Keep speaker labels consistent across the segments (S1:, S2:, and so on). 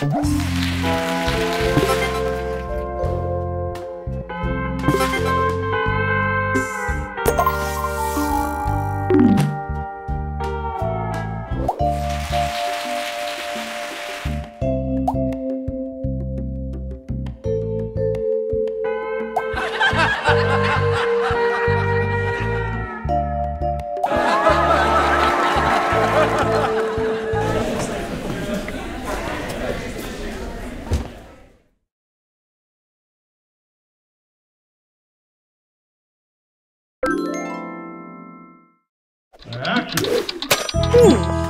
S1: ¿Qué Action! É, uh. Hum.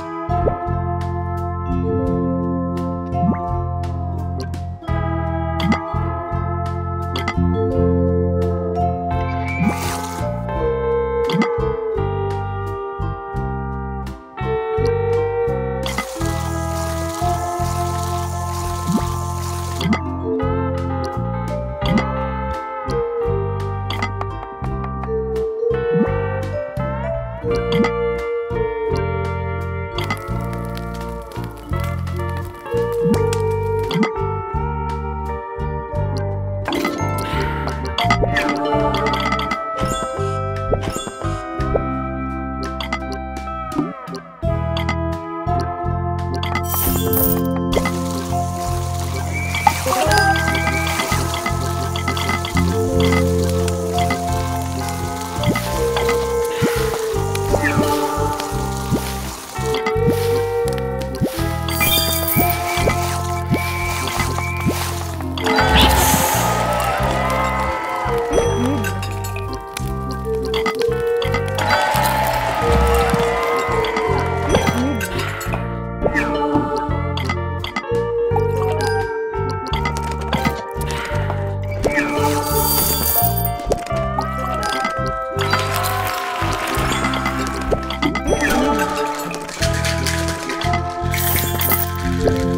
S2: Thank you.